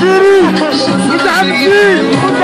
عارفيني انت عارفين